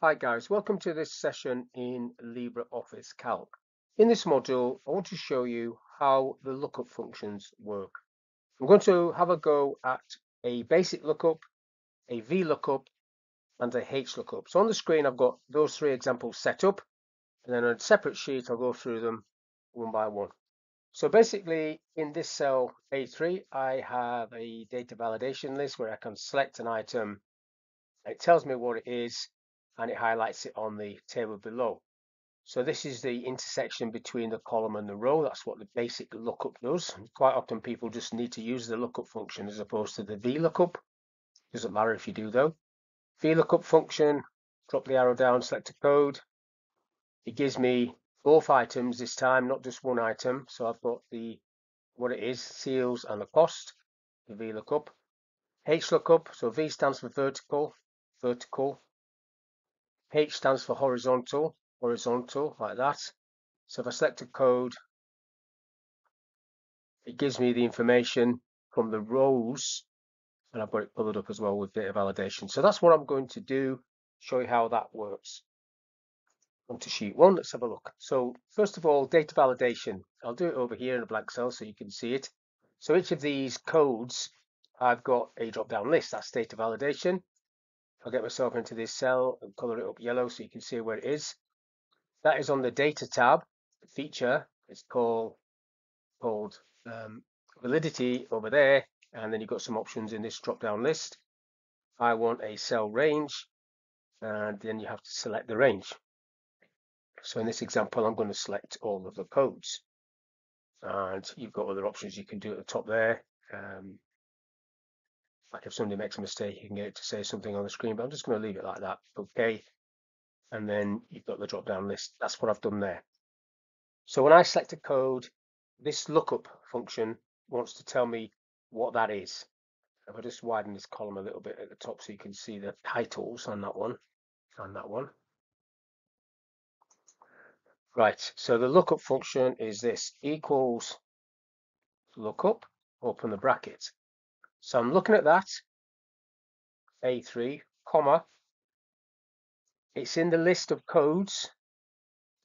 Hi guys, welcome to this session in LibreOffice Calc. In this module, I want to show you how the lookup functions work. I'm going to have a go at a basic lookup, a VLOOKUP, and a HLOOKUP. So on the screen, I've got those three examples set up, and then on a separate sheet, I'll go through them one by one. So basically, in this cell A3, I have a data validation list where I can select an item. It tells me what it is, and it highlights it on the table below. So this is the intersection between the column and the row. That's what the basic lookup does. Quite often people just need to use the lookup function as opposed to the VLOOKUP. Doesn't matter if you do though. VLOOKUP function, drop the arrow down, select a code. It gives me both items this time, not just one item. So I've got the what it is, seals and the cost, the VLOOKUP. HLOOKUP, so V stands for vertical, vertical, H stands for horizontal, horizontal, like that. So if I select a code, it gives me the information from the rows, and I've got it pulled up as well with data validation. So that's what I'm going to do, show you how that works. On to sheet one, let's have a look. So first of all, data validation. I'll do it over here in a blank cell so you can see it. So each of these codes, I've got a drop-down list, that's data validation. I'll get myself into this cell and color it up yellow so you can see where it is. That is on the data tab feature. It's called called um, validity over there. And then you've got some options in this drop down list. I want a cell range and then you have to select the range. So in this example, I'm going to select all of the codes and you've got other options you can do at the top there. Um, like if somebody makes a mistake, you can get it to say something on the screen, but I'm just going to leave it like that. Okay. And then you've got the drop down list. That's what I've done there. So when I select a code, this lookup function wants to tell me what that is. If I just widen this column a little bit at the top so you can see the titles on that one and that one. Right, so the lookup function is this equals lookup, open the bracket. So I'm looking at that, A3, comma, it's in the list of codes,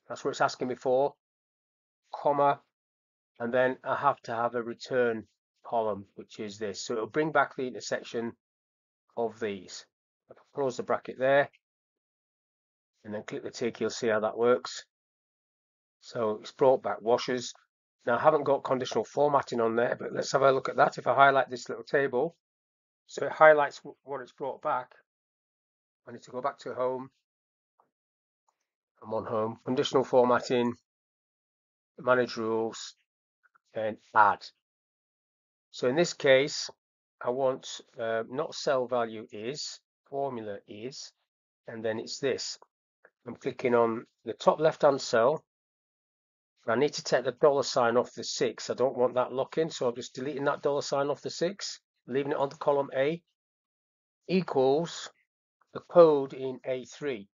that's what it's asking me for, comma, and then I have to have a return column, which is this. So it'll bring back the intersection of these. I close the bracket there, and then click the tick, you'll see how that works. So it's brought back washers. Now I haven't got conditional formatting on there, but let's have a look at that. If I highlight this little table, so it highlights what it's brought back. I need to go back to home. I'm on home. Conditional formatting, manage rules, and add. So in this case, I want uh, not cell value is, formula is, and then it's this. I'm clicking on the top left hand cell I need to take the dollar sign off the six. I don't want that looking, so I'm just deleting that dollar sign off the six, leaving it on the column A, equals the code in A3.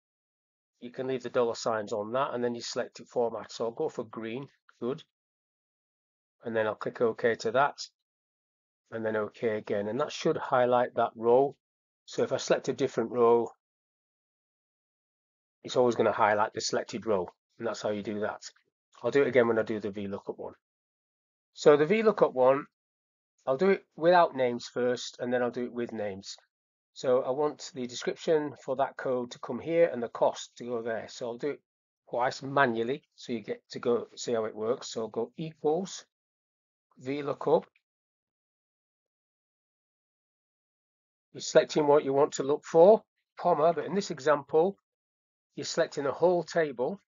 You can leave the dollar signs on that, and then you select it format. So I'll go for green, good. And then I'll click OK to that, and then OK again. And that should highlight that row. So if I select a different row, it's always going to highlight the selected row. And that's how you do that. I'll do it again when I do the VLOOKUP one. So the VLOOKUP one, I'll do it without names first, and then I'll do it with names. So I want the description for that code to come here and the cost to go there. So I'll do it twice manually, so you get to go see how it works. So I'll go equals VLOOKUP. You're selecting what you want to look for, comma, but in this example, you're selecting the whole table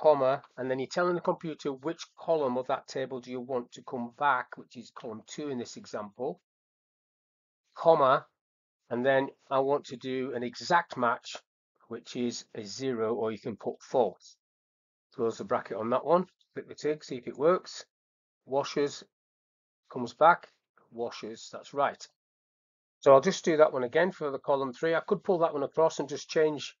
comma, and then you're telling the computer which column of that table do you want to come back, which is column two in this example, comma, and then I want to do an exact match, which is a zero, or you can put false. Close the bracket on that one, click the tick, see if it works. Washers comes back, washers, that's right. So I'll just do that one again for the column three. I could pull that one across and just change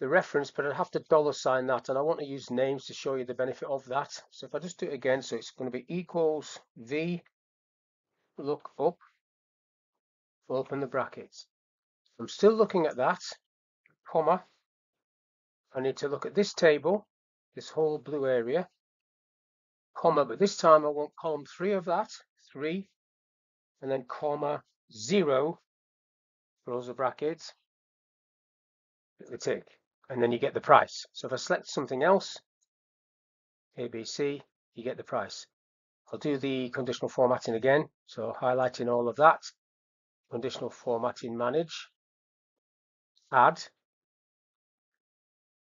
the reference, but I'd have to dollar sign that, and I want to use names to show you the benefit of that. So if I just do it again, so it's going to be equals V look up, open the brackets. I'm still looking at that, comma. I need to look at this table, this whole blue area, comma, but this time I want column three of that, three, and then comma, zero, close the brackets, the tick, and then you get the price. So if I select something else, ABC, you get the price. I'll do the conditional formatting again. So highlighting all of that, conditional formatting manage, add,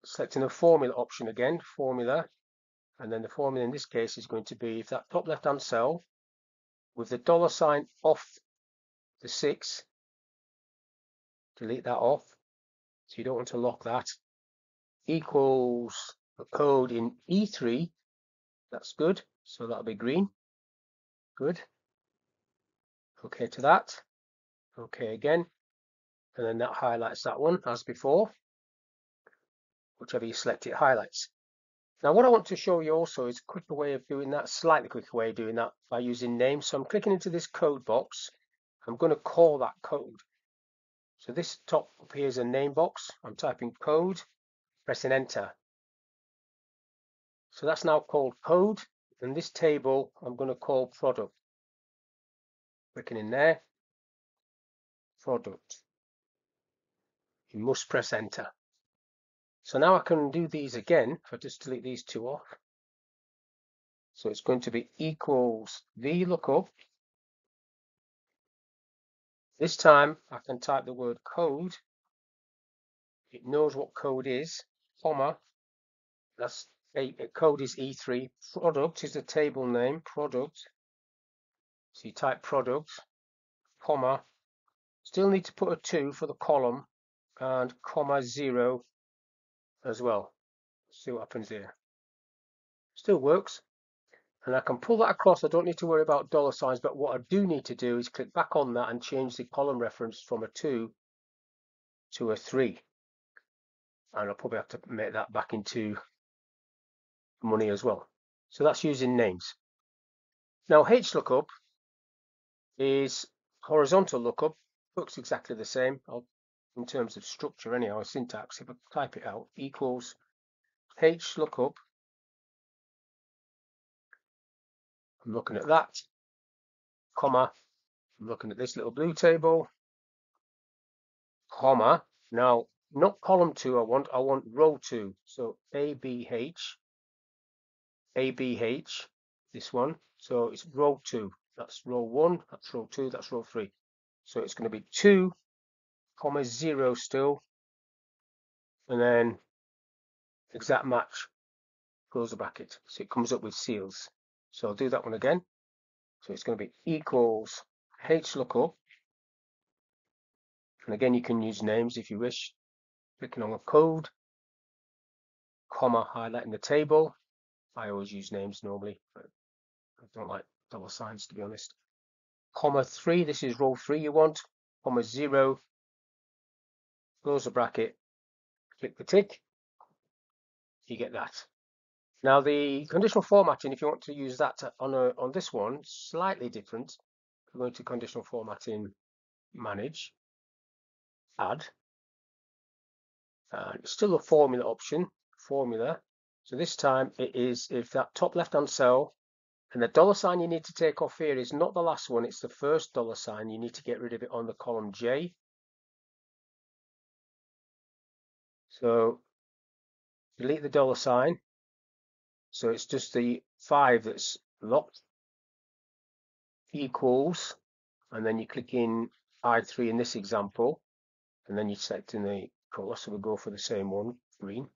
selecting the formula option again, formula, and then the formula in this case is going to be if that top left hand cell with the dollar sign off the six, delete that off, so you don't want to lock that, equals a code in E3, that's good, so that'll be green, good, okay to that, okay again, and then that highlights that one as before, whichever you select it highlights. Now what I want to show you also is a quicker way of doing that, slightly quicker way of doing that by using names. So I'm clicking into this code box. I'm going to call that code. So this top appears a name box. I'm typing code, pressing enter. So that's now called code. And this table I'm going to call product. Clicking in there, product. You must press enter. So now I can do these again. If I just delete these two off. So it's going to be equals VLOOKUP. This time I can type the word code. It knows what code is, comma. That's a, code is E3. Product is the table name, product. So you type product, comma. Still need to put a 2 for the column and comma 0 as well. See what happens here. Still works. And I can pull that across. I don't need to worry about dollar signs, but what I do need to do is click back on that and change the column reference from a 2 to a 3. And I'll probably have to make that back into money as well. So that's using names. Now HLOOKUP is horizontal lookup, looks exactly the same. In terms of structure anyhow, syntax, if I type it out, equals HLOOKUP. I'm looking at that, comma, I'm looking at this little blue table, comma. Now, not column two I want, I want row two. So ABH, ABH, this one. So it's row two. That's row one, that's row two, that's row three. So it's going to be two comma zero still and then exact match close the bracket so it comes up with seals so I'll do that one again so it's going to be equals h lookup and again you can use names if you wish clicking on a code comma highlighting the table I always use names normally but I don't like dollar signs to be honest comma 3 this is row 3 you want comma 0 close the bracket, click the tick, you get that. Now the conditional formatting, if you want to use that on a, on this one, slightly different. We're going to conditional formatting, manage, add. Uh, it's still a formula option, formula. So this time it is if that top left hand cell and the dollar sign you need to take off here is not the last one, it's the first dollar sign. You need to get rid of it on the column J. So delete the dollar sign. So it's just the five that's locked equals, and then you click in I3 in this example, and then you select in the color. So we'll go for the same one, green.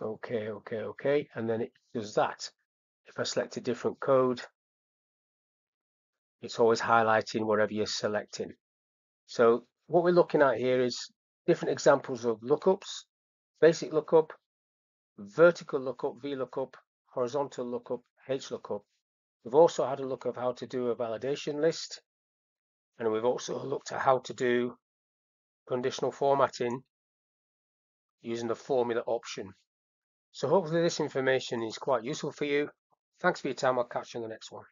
Okay, okay, okay. And then it does that. If I select a different code, it's always highlighting whatever you're selecting. So what we're looking at here is different examples of lookups, basic lookup, vertical lookup, VLOOKUP, horizontal lookup, HLOOKUP. We've also had a look of how to do a validation list, and we've also looked at how to do conditional formatting using the formula option. So hopefully this information is quite useful for you. Thanks for your time. I'll catch you on the next one.